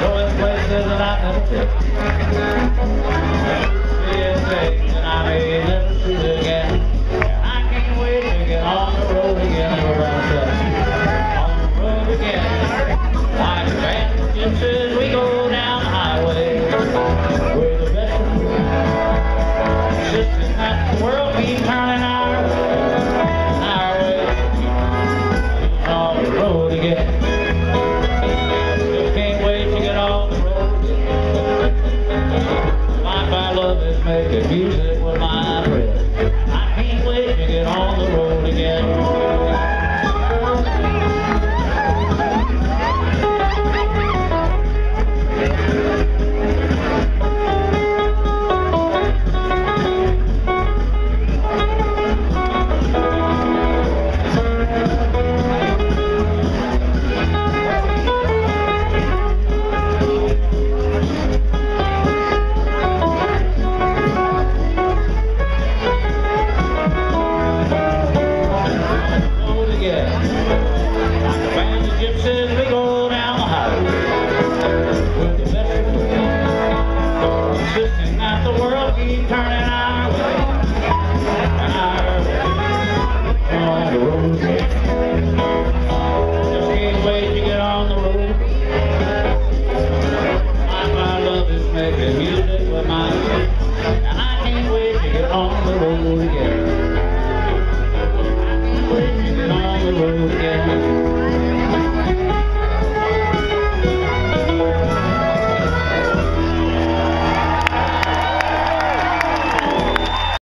Going places that I never been. Be a and I may making music with my This is not the world we turn